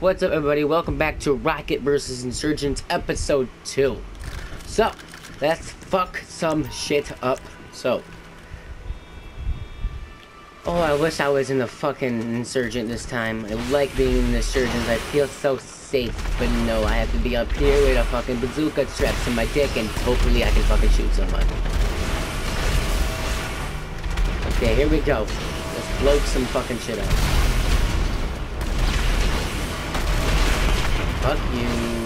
What's up, everybody? Welcome back to Rocket vs. Insurgents Episode 2. So, let's fuck some shit up. So. Oh, I wish I was in the fucking Insurgent this time. I like being in the Insurgents. I feel so safe. But no, I have to be up here with a fucking bazooka strapped to my dick and hopefully I can fucking shoot someone. Okay, here we go. Let's blow some fucking shit up. Fuck you.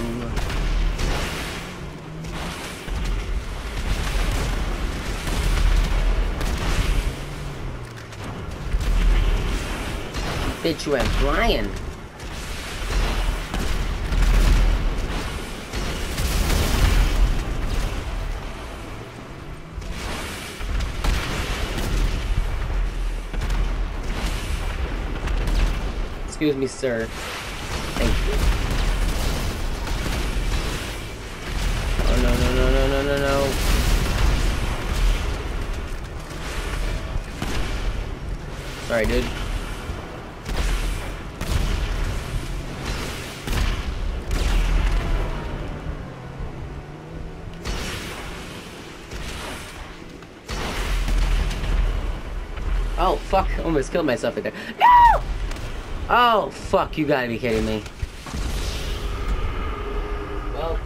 Bitch, you have Brian. Excuse me, sir. No no. Sorry, dude. Oh fuck! Almost killed myself right there. No! Oh fuck! You gotta be kidding me. Well.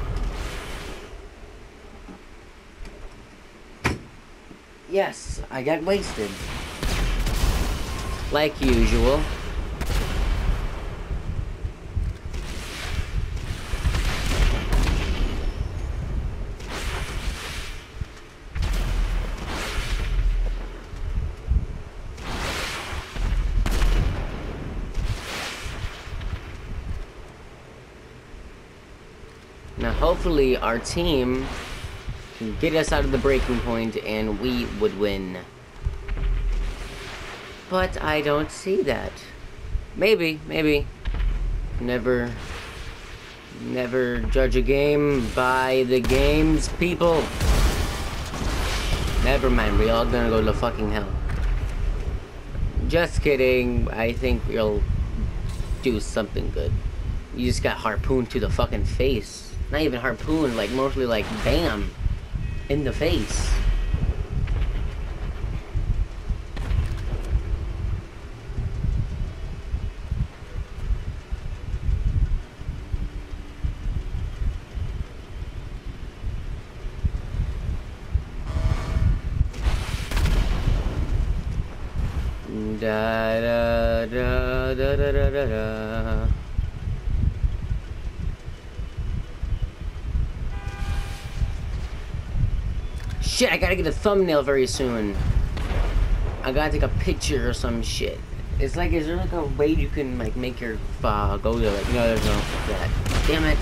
Yes, I got wasted. Like usual. Now, hopefully, our team get us out of the breaking point and we would win. But I don't see that. Maybe, maybe. Never, never judge a game by the games, people. Never mind, we all gonna go to fucking hell. Just kidding, I think we'll do something good. You just got harpooned to the fucking face. Not even harpoon, like mostly like bam in the face. Da da da da da da da da. Shit, I gotta get a thumbnail very soon. I gotta take a picture or some shit. It's like, is there like a way you can like make your uh, go to like, no, there's no that. Damn it.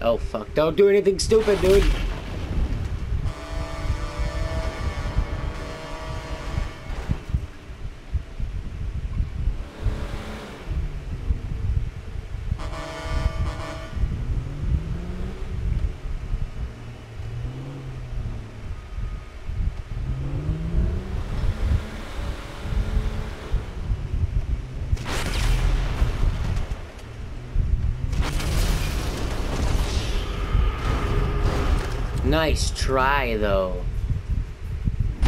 Oh fuck, don't do anything stupid, dude. Nice try, though.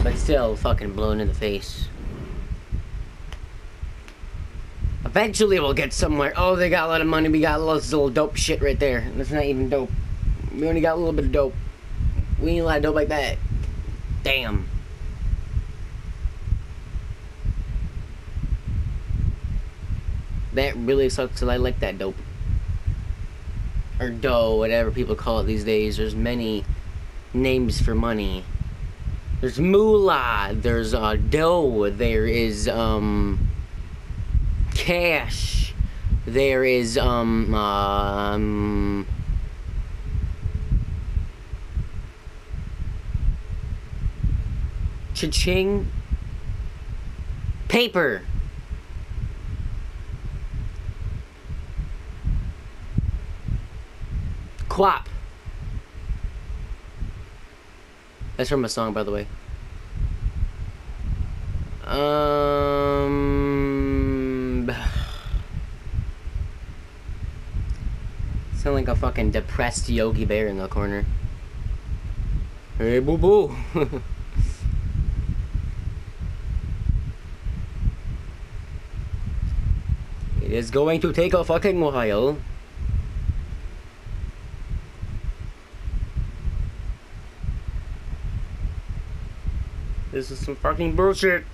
But still, fucking blown in the face. Eventually we'll get somewhere. Oh, they got a lot of money. We got a lot of little dope shit right there. That's not even dope. We only got a little bit of dope. We need a lot of dope like that. Damn. That really sucks because I like that dope. Or dough, whatever people call it these days. There's many names for money. There's moolah, there's uh, dough, there is um, cash, There is, um, um... Cha-ching. Paper. Quap. That's from a song, by the way. Um... Sound like a fucking depressed Yogi Bear in the corner. Hey, boo boo. it is going to take a fucking while. This is some fucking bullshit.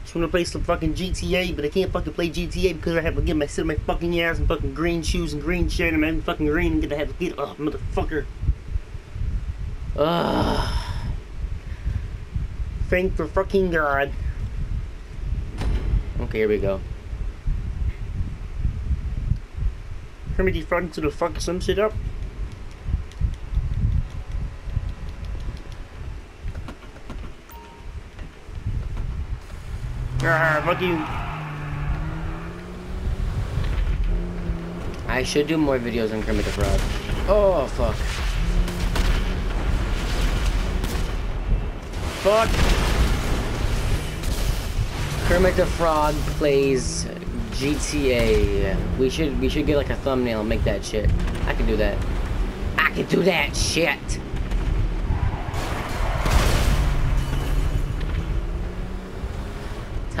Just wanna play some fucking GTA, but I can't fucking play GTA because I have to get my sit in my fucking ass and fucking green shoes and green shirt and I'm fucking green and gonna have to get oh motherfucker. Ugh. Thank for fucking God. Okay, here we go. Hermit defrauded to the fuck some shit up. Ah, fuck you. I should do more videos on Kermit the Frog. Oh, fuck. Fuck! Kermit the Frog plays GTA. We should we should get like a thumbnail and make that shit. I can do that. I can do that shit!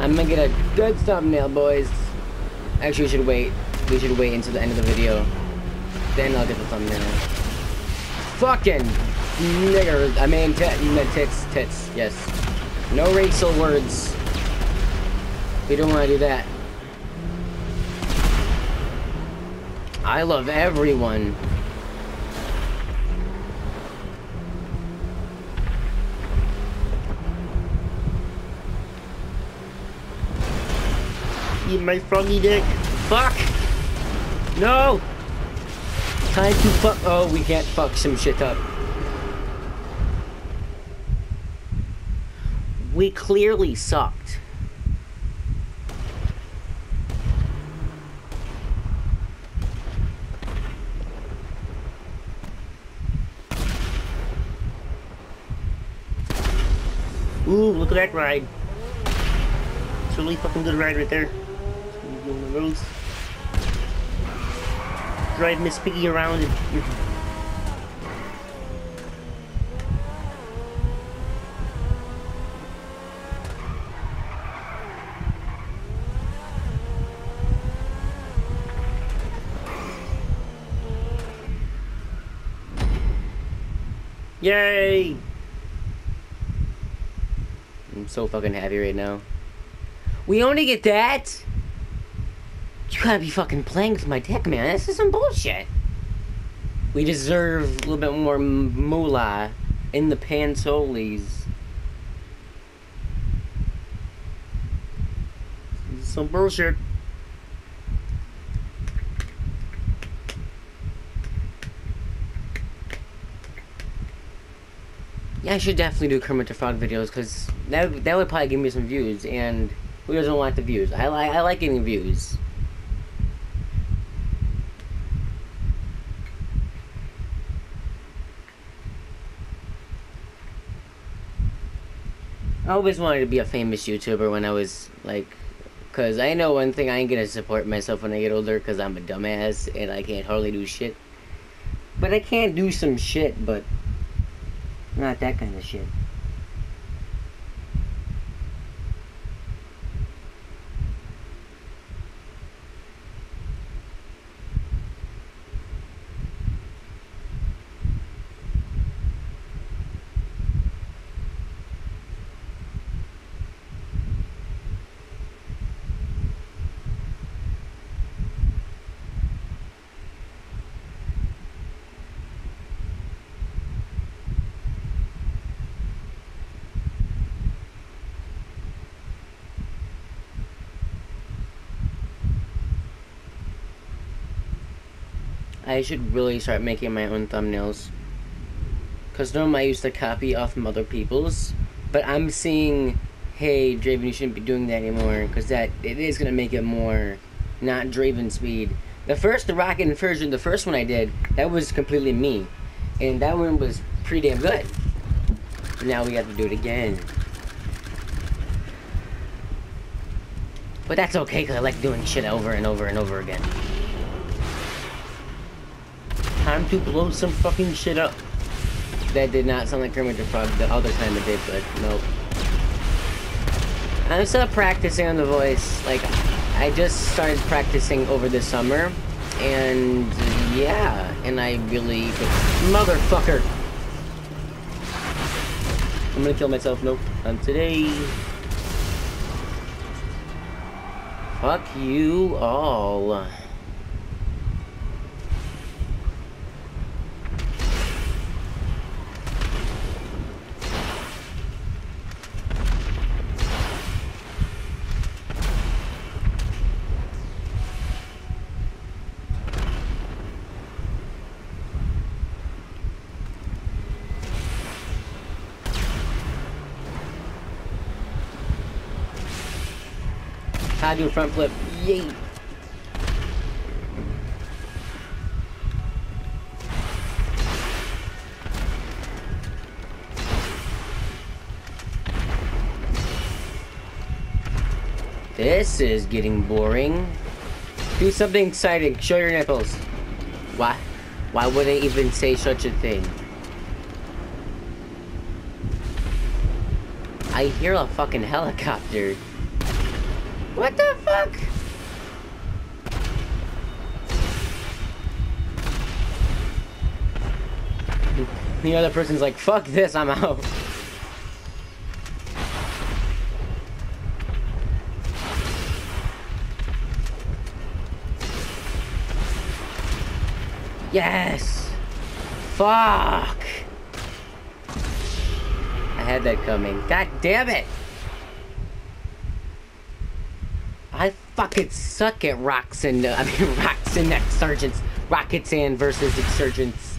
I'm gonna get a good thumbnail, boys. Actually, we should wait. We should wait until the end of the video. Then I'll get the thumbnail. Fucking nigger. I mean, tits, tits. Yes. No racial words. We don't want to do that. I love everyone. Eat my froggy dick. Fuck! No! Time to fuck. Oh, we can't fuck some shit up. We clearly sucked. Ooh, look at that ride. It's a really fucking good ride right there. One of those. Drive Miss Piggy around Yay! I'm so fucking happy right now. We only get that? You gotta be fucking playing with my dick, man. This is some bullshit. We deserve a little bit more moolah in the pansolis. Some bullshit. Yeah, I should definitely do Kermit the Frog videos because that that would probably give me some views. And who doesn't want the views? I like I like getting views. I always wanted to be a famous YouTuber when I was like, cause I know one thing I ain't gonna support myself when I get older, cause I'm a dumbass and I can't hardly do shit. But I can do some shit, but not that kind of shit. I should really start making my own thumbnails. Because normally I used to copy off from other people's. But I'm seeing, hey, Draven, you shouldn't be doing that anymore. Because that, it is going to make it more not Draven speed. The first, the Rocket Inversion, the first one I did, that was completely me. And that one was pretty damn good. But now we have to do it again. But that's okay, because I like doing shit over and over and over again. Time to blow some fucking shit up. That did not sound like Kermit the Frog the other time it did, but nope. I'm still practicing on the voice. Like, I just started practicing over the summer. And, yeah. And I really... Motherfucker! I'm gonna kill myself. Nope. Not today. Fuck you all. How do a front flip? Yay! This is getting boring. Do something exciting. Show your nipples. Why? Why would I even say such a thing? I hear a fucking helicopter. What the fuck? The other person's like, fuck this, I'm out. Yes! Fuck! I had that coming. God damn it! I fucking suck and, uh, I mean, Exsurgents. Rockets and versus Exsurgents.